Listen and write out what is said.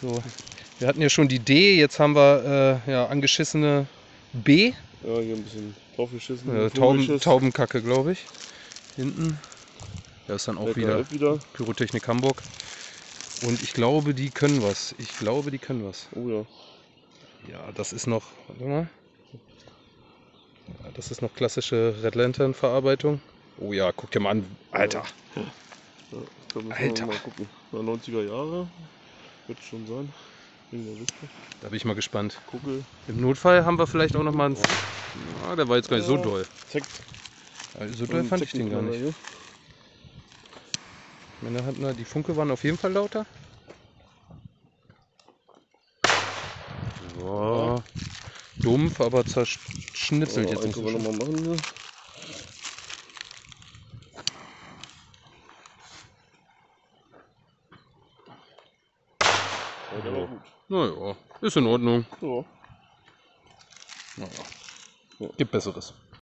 So, wir hatten ja schon die D, jetzt haben wir äh, ja, angeschissene B. Ja, hier ein bisschen draufgeschissen. Äh, Tauben, Taubenkacke, glaube ich. Hinten. Da ist dann auch wieder, wieder Pyrotechnik Hamburg. Und ich glaube, die können was. Ich glaube, die können was. Oh ja. Ja, das ist noch. Warte mal. Ja, das ist noch klassische Red Lantern Verarbeitung. Oh ja, guck dir mal an. Alter. Ja, da müssen Alter. wir mal gucken. Na, 90er Jahre. Wird schon sein. Da bin ich mal gespannt. Kuckel. Im Notfall haben wir vielleicht auch noch mal einen. Ah, der war jetzt gar nicht so doll. Zack. Also so doll fand ich den gar nicht. Meine hat nur, die Funke waren auf jeden Fall lauter. So. Dumpf, aber zerschnitzelt jetzt nicht so wir schön. nochmal machen hier. Ja, der war gut. Naja, ist in Ordnung. Ja. Naja. Gibt Besseres.